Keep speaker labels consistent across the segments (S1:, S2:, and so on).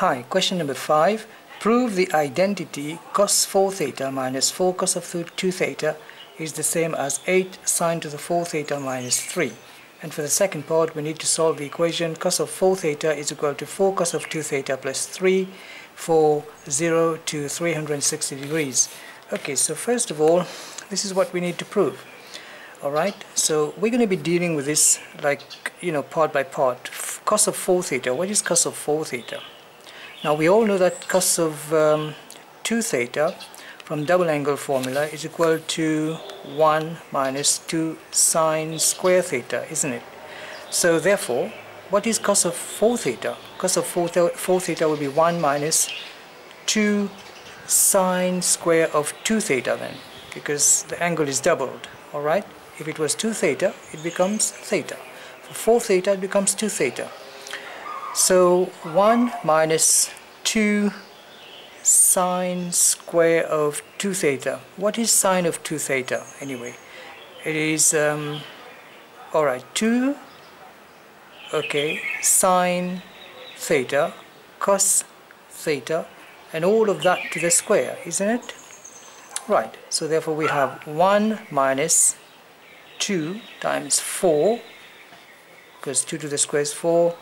S1: Hi, question number 5. Prove the identity cos 4 theta minus 4 cos of 2 theta is the same as 8 sine to the 4 theta minus 3. And for the second part, we need to solve the equation cos of 4 theta is equal to 4 cos of 2 theta plus 3 for 0 to 360 degrees. Okay, so first of all, this is what we need to prove. Alright, so we're going to be dealing with this like, you know, part by part. Cos of 4 theta, what is cos of 4 theta? Now we all know that cos of um, 2 theta from double angle formula is equal to 1 minus 2 sine square theta, isn't it? So therefore, what is cos of 4 theta? Cos of 4 theta, 4 theta will be 1 minus 2 sine square of 2 theta then, because the angle is doubled, alright? If it was 2 theta, it becomes theta. For 4 theta, it becomes 2 theta. So 1 minus 2 sine square of 2 theta. What is sine of 2 theta anyway? It is, um, alright, 2, okay, sine theta, cos theta, and all of that to the square, isn't it? Right, so therefore we have 1 minus 2 times 4, because 2 to the square is 4,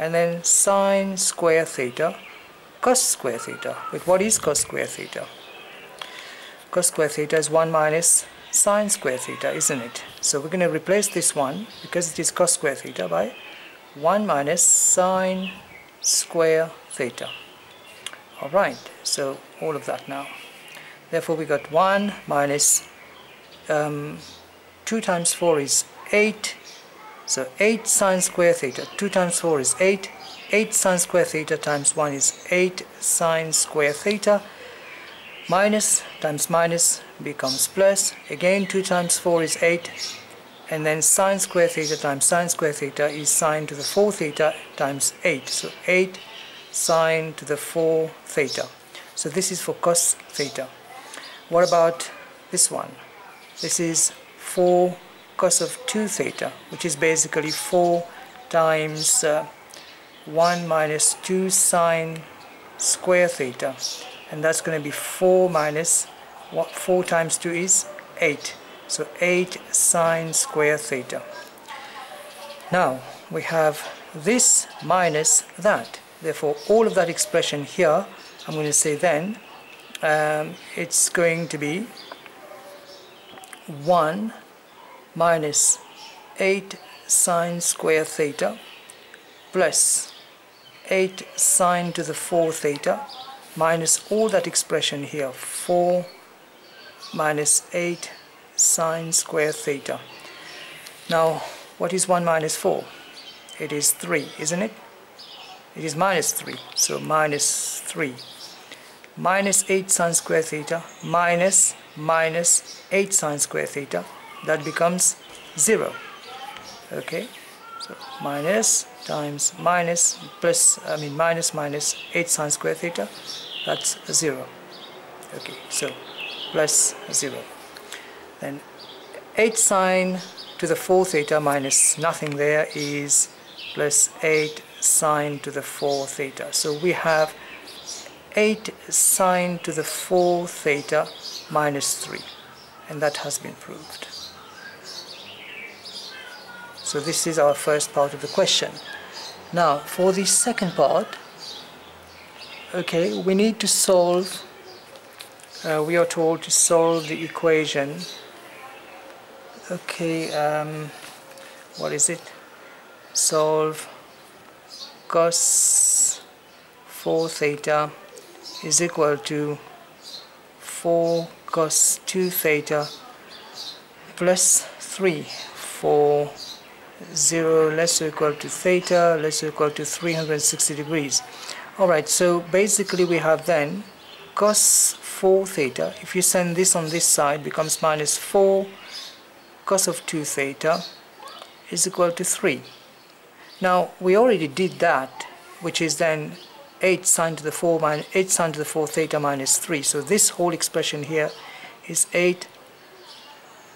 S1: and then sine square theta cos square theta. But what is cos square theta? Cos square theta is 1 minus sine square theta, isn't it? So we're going to replace this one, because it is cos square theta, by 1 minus sine square theta. Alright, so all of that now. Therefore we got 1 minus um, 2 times 4 is 8. So 8 sine square theta. 2 times 4 is 8. 8 sine square theta times 1 is 8 sine square theta. Minus times minus becomes plus. Again 2 times 4 is 8 and then sine square theta times sine square theta is sine to the 4 theta times 8 so 8 sine to the 4 theta. So this is for cos theta. What about this one? This is 4 cos of 2 theta which is basically 4 times uh, 1 minus 2 sine square theta. And that's going to be 4 minus what 4 times 2 is 8 so 8 sine square theta. Now we have this minus that. Therefore all of that expression here I'm going to say then um, it's going to be 1 minus 8 sine square theta plus 8 sine to the 4 theta minus all that expression here 4 minus 8 sine square theta. Now what is 1 minus 4 it is 3 isn't it? It is minus 3 so minus 3 minus 8 sine square theta minus minus 8 sine square theta that becomes 0 okay? So minus times minus plus I mean minus minus 8 sine square theta that's 0 okay so plus 0 then 8 sine to the 4 theta minus nothing there is plus 8 sine to the 4 theta. So we have 8 sine to the 4 theta minus 3 and that has been proved so this is our first part of the question. Now for the second part, okay, we need to solve, uh, we are told to solve the equation, okay, um, what is it? Solve cos 4 theta is equal to 4 cos 2 theta plus 3 for 0 less or equal to theta less or equal to 360 degrees. Alright so basically we have then cos 4 theta. If you send this on this side becomes minus 4 cos of 2 theta is equal to 3 now we already did that which is then 8 sine to the 4 minus 8 sine to the 4 theta minus 3 so this whole expression here is 8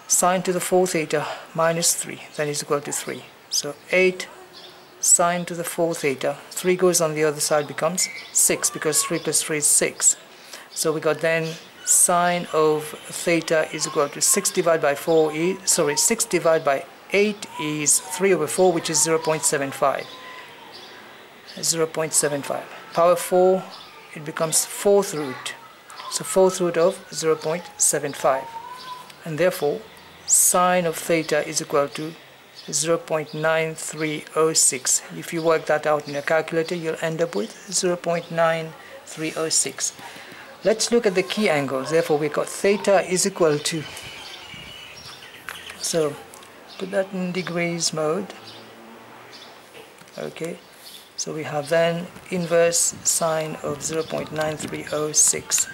S1: sine to the 4 theta minus 3 then is equal to 3 so 8 sine to the 4 theta 3 goes on the other side becomes 6 because 3 plus 3 is 6 so we got then sine of theta is equal to 6 divided by 4 is sorry 6 divided by 8 is 3 over 4 which is 0 0.75 0 0.75 power 4 it becomes fourth root. So fourth root of 0 0.75 and therefore sine of theta is equal to 0.9306 if you work that out in a calculator you'll end up with 0.9306 let's look at the key angles. Therefore we got theta is equal to so put that in degrees mode. Okay so we have then inverse sine of 0.9306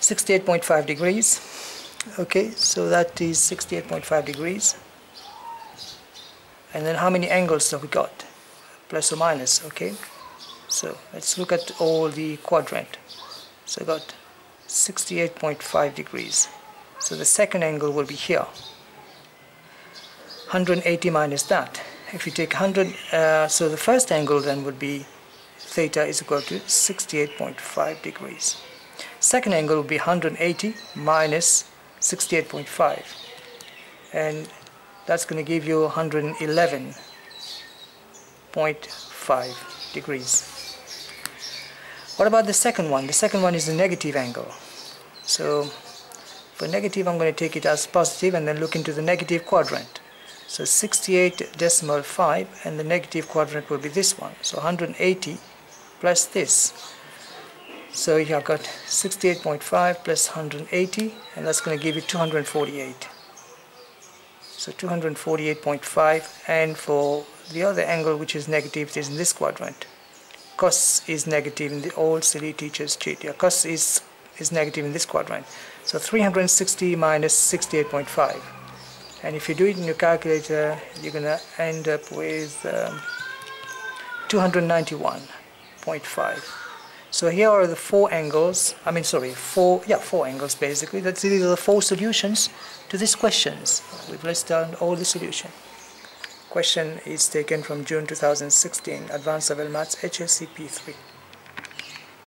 S1: 68.5 degrees okay so that is 68.5 degrees. And then how many angles have we got? Plus or minus okay? So let's look at all the quadrant. So I got 68.5 degrees. So the second angle will be here. 180 minus that. If you take 100 uh, so the first angle then would be theta is equal to 68.5 degrees. Second angle will be 180 minus 68.5 and that's going to give you 111.5 degrees. What about the second one? The second one is the negative angle. So for negative I'm going to take it as positive and then look into the negative quadrant. So 68 decimal 5 and the negative quadrant will be this one. So 180 plus this so you have got 68.5 plus 180 and that's going to give you 248. So 248.5 and for the other angle which is negative is in this quadrant. Cos is negative in the old silly teacher's cheat. Yeah, cos is, is negative in this quadrant. So 360 minus 68.5 and if you do it in your calculator you're going to end up with um, 291.5 so here are the four angles, I mean sorry, four, yeah, four angles basically. That's, these are the four solutions to these questions. We've listed down all the solution. Question is taken from June 2016, Advanced Level Maths HSCP 3.